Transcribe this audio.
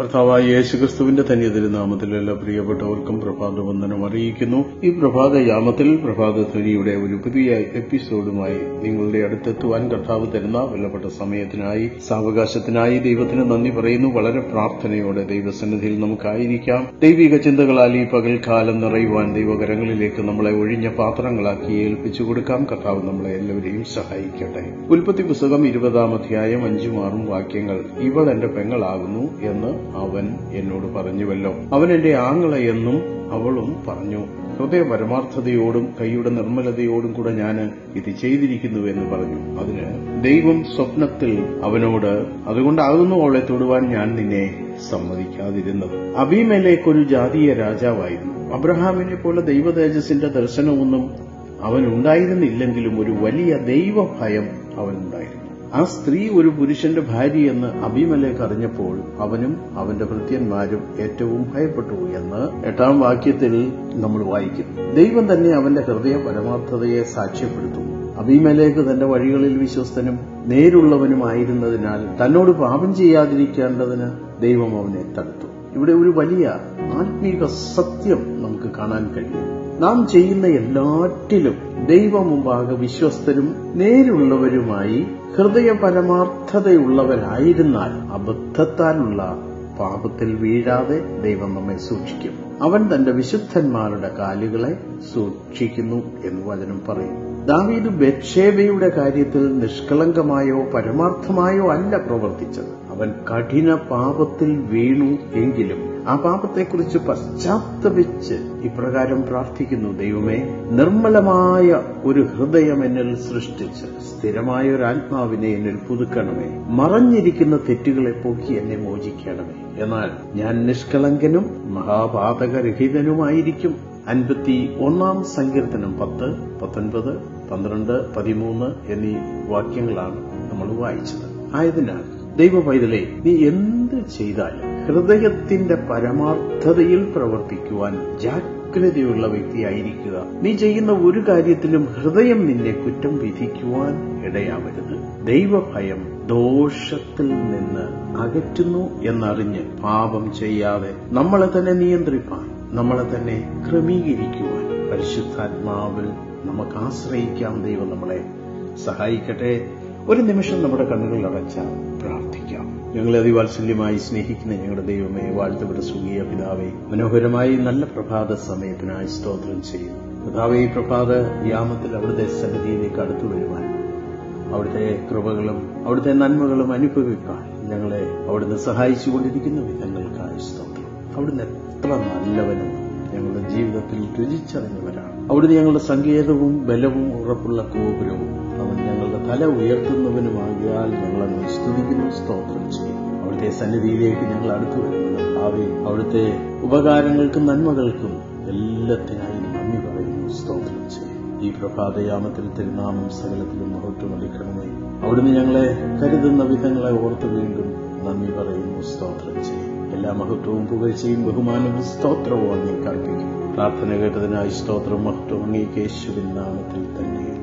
കർത്താവായ യേശുക്രിസ്തുവിന്റെ തന്നെ തിരുനാമത്തിൽ എല്ലാ പ്രിയപ്പെട്ടവർക്കും പ്രഭാത വന്ദനം അറിയിക്കുന്നു. ഈ പ്രഭാത യാമത്തിൽ പ്രഭാത ധ്വനിയുടെ ഒരു പുതിയ എപ്പിസോഡുമായി നിങ്ങളുടെ അടുത്തെത്തുവാൻ കർത്താവ് തരുന്ന വിലപ്പെട്ട സമയത്തിനായി സാവകാശത്തിനായി ദൈവത്തിന് നന്ദി പറയുന്നു. വളരെ പ്രാർത്ഥനയോടെ ദൈവസന്നിധിയിൽ നമുക്കായിരിക്കാം. ദൈവിക ചിന്തകളാൽ ഈ പകൽക്കാലം നിറയുവാൻ ദൈവകരങ്ങളിലേക്ക് നമ്മളെ ഒഴിഞ്ഞ പാത്രങ്ങളാക്കി ഏൽപ്പിച്ചു കൊടുക്കാം. കർത്താവ് നമ്മളെ എല്ലാവരെയും സഹായിക്കട്ടെ. ഉൽപ്പത്തി പുസ്തകം ഇരുപതാം അധ്യായം അഞ്ചും ആറും വാക്യങ്ങൾ. ഇവൾ എന്റെ പെങ്ങളാകുന്നു. എന്ന് അവൻ എന്നോട് പറഞ്ഞുവല്ലോ. അവൻ എന്റെ ആങ്ങള എന്നും അവളും പറഞ്ഞു. ഹൃദയ പരമാർത്ഥതയോടും കൈയുടെ നിർമ്മലതയോടും കൂടെ ഞാൻ ഇത് ചെയ്തിരിക്കുന്നു എന്ന് പറഞ്ഞു. അതിന് ദൈവം സ്വപ്നത്തിൽ അവനോട് അതുകൊണ്ടാകുന്നു അവളെ തൊടുവാൻ ഞാൻ നിന്നെ സമ്മതിക്കാതിരുന്നത്. അബിമേലേക്ക് ഒരു ജാതീയ രാജാവായിരുന്നു. അബ്രഹാമിനെ പോലെ ദൈവതേജസിന്റെ ദർശനമൊന്നും അവനുണ്ടായിരുന്നില്ലെങ്കിലും ഒരു വലിയ ദൈവഭയം അവനുണ്ടായിരുന്നു. ആ സ്ത്രീ ഒരു പുരുഷന്റെ ഭാര്യയെന്ന് അഭിമലേക്ക് അറിഞ്ഞപ്പോൾ അവനും അവന്റെ ഭൃത്യന്മാരും ഏറ്റവും ഭയപ്പെട്ടു എന്ന് എട്ടാം വാക്യത്തിൽ നമ്മൾ വായിക്കും. ദൈവം തന്നെ അവന്റെ ഹൃദയ പരമാർത്ഥതയെ സാക്ഷ്യപ്പെടുത്തും. അഭിമലേക്ക് തന്റെ വഴികളിൽ വിശ്വസ്തനും നേരുള്ളവനുമായിരുന്നതിനാൽ തന്നോട് പാപം ചെയ്യാതിരിക്കേണ്ടതിന് ദൈവം അവനെ തടുത്തു. ഇവിടെ ഒരു വലിയ ആത്മീക സത്യം നമുക്ക് കാണാൻ കഴിയും. നാം ചെയ്യുന്ന എല്ലാറ്റിലും ദൈവമുമ്പാകെ വിശ്വസ്തരും നേരുള്ളവരുമായി ഹൃദയ പരമാർത്ഥതയുള്ളവരായിരുന്നാൽ അബദ്ധത്താലുള്ള പാപത്തിൽ വീഴാതെ ദൈവം നമ്മെ സൂക്ഷിക്കും. അവൻ തന്റെ വിശുദ്ധന്മാരുടെ കാലുകളെ സൂക്ഷിക്കുന്നു എന്ന് വചനം പറയും. ദാവീദ് ബക്ഷേബയുടെ കാര്യത്തിൽ നിഷ്കളങ്കമായോ പരമാർത്ഥമായോ അല്ല പ്രവർത്തിച്ചത്. അവൻ കഠിന പാപത്തിൽ വീണു എങ്കിലും ആ പാപത്തെക്കുറിച്ച് പശ്ചാത്തപിച്ച് ഇപ്രകാരം പ്രാർത്ഥിക്കുന്നു. ദൈവമേ നിർമ്മലമായ ഒരു ഹൃദയം എന്നിൽ സൃഷ്ടിച്ച് സ്ഥിരമായ ഒരു ആത്മാവിനെ എന്നിൽ പുതുക്കണമേ. മറഞ്ഞിരിക്കുന്ന തെറ്റുകളെ പോക്കി എന്നെ മോചിക്കണമേ. എന്നാൽ ഞാൻ നിഷ്കളങ്കനും മഹാപാതകരഹിതനുമായിരിക്കും. അൻപത്തി ഒന്നാം സങ്കീർത്തനം പത്ത് പത്തൊൻപത് പന്ത്രണ്ട് പതിമൂന്ന് എന്നീ വാക്യങ്ങളാണ് നമ്മൾ വായിച്ചത്. ആയതിനാൽ ദൈവ പൈതലെ നീ എന്ത് ചെയ്താലും ഹൃദയത്തിന്റെ പരമാർത്ഥതയിൽ പ്രവർത്തിക്കുവാൻ ജാഗ്രതയുള്ള വ്യക്തിയായിരിക്കുക. നീ ചെയ്യുന്ന ഒരു കാര്യത്തിലും ഹൃദയം നിന്നെ കുറ്റം വിധിക്കുവാൻ ഇടയാവരുത്. ദൈവഭയം ദോഷത്തിൽ നിന്ന് അകറ്റുന്നു എന്നറിഞ്ഞ് പാപം ചെയ്യാതെ നമ്മളെ തന്നെ നിയന്ത്രിപ്പാൻ നമ്മളെ തന്നെ ക്രമീകരിക്കുവാൻ പരിശുദ്ധാത്മാവിൽ നമുക്ക് ആശ്രയിക്കാം ദൈവം നമ്മളെ. സഹായിക്കട്ടെ. ഒരു നിമിഷം നമ്മുടെ കണ്ണുകൾ അടച്ച പ്രാർത്ഥിക്കാം. ഞങ്ങളെ അതിവാത്സല്യമായി സ്നേഹിക്കുന്ന ഞങ്ങളുടെ ദൈവമേ വാഴ്ത്തപ്പെട്ട സുഖിയ പിതാവേ മനോഹരമായി നല്ല പ്രഭാത സമയത്തിനായി സ്തോത്രം ചെയ്യുന്നു പിതാവേ ഈ പ്രഭാത യാമത്തിൽ അവിടുത്തെ സന്നിധിയിലേക്ക് അടുത്തു വരുവാൻ അവിടുത്തെ കൃപകളും അവിടുത്തെ നന്മകളും അനുഭവിക്കാൻ ഞങ്ങളെ അവിടുന്ന് സഹായിച്ചുകൊണ്ടിരിക്കുന്ന. വിധങ്ങൾക്കായി സ്തോത്രം. അവിടുന്ന് എത്ര നല്ലവനും ഞങ്ങളുടെ ജീവിതത്തിൽ രുചിച്ചറിഞ്ഞവരാണ്. അവിടുന്ന് ഞങ്ങളുടെ സങ്കേതവും ബലവും ഉറപ്പുള്ള ഞങ്ങളുടെ തല ഉയർത്തുന്നവനുമാകിയാൽ ഞങ്ങളെ സ്തുതിക്കുന്നു സ്തോത്രം ചെയ്യും. അവിടുത്തെ സന്നിധിയിലേക്ക് ഞങ്ങൾ അടുത്തു വരുന്നത് ഭാവി അവിടുത്തെ ഉപകാരങ്ങൾക്കും നന്മകൾക്കും എല്ലാത്തിനായി നന്ദി പറയുന്നു സ്തോത്രം ചെയ്യും. ഈ പ്രഭാതയാമത്തിൽ തിരുനാമം സകലത്തിലും മഹത്വം അളിക്കണമേ അവിടുന്ന് ഞങ്ങളെ കരുതുന്ന വിധങ്ങളെ ഓർത്ത് വീണ്ടും നന്ദി പറയുന്നു സ്തോത്രം ചെയ്യും. എല്ലാ മഹത്വവും പുകഴ്ചയും ബഹുമാനവും സ്തോത്രവും അങ്ങേക്ക് അർപ്പിക്കും പ്രാർത്ഥന കേട്ടതിനായി സ്തോത്രം മഹത്വം അങ്ങേക്ക് നാമത്തിൽ തന്നെ.